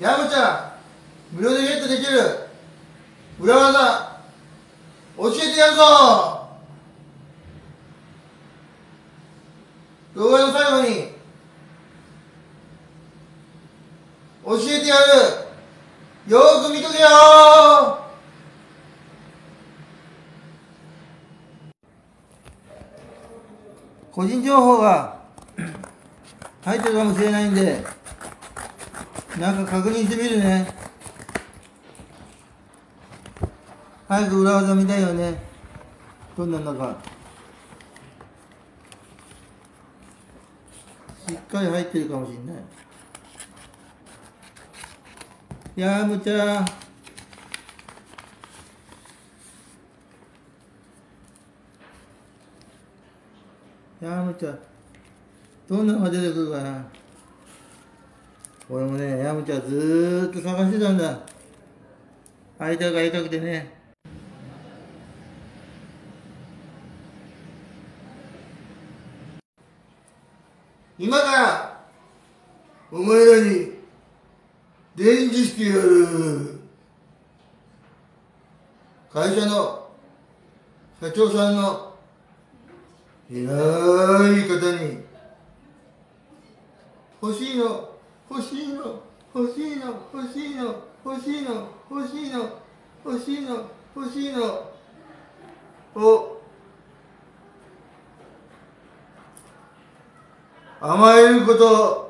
ヤムちゃん無料でゲットできる。裏技教えてやるぞ。動画の最後に教えてやる。よーく見とけよ個人情報が入ってるかもしれないんでなんか確認してみるね。早く裏技見たいよね。どんなんだか。しっかり入ってるかもしれない。やーむちゃやーむちゃ。どんなのが出てくるかな。俺もねヤムちゃんずーっと探してたんだ。会いたく会いたくてね。今からお前らに伝授してやる会社の社長さんの。偉い方に。欲しいの。欲しいの欲しいの欲しいの欲しいの欲しいの欲しいの欲しいの。を甘えること。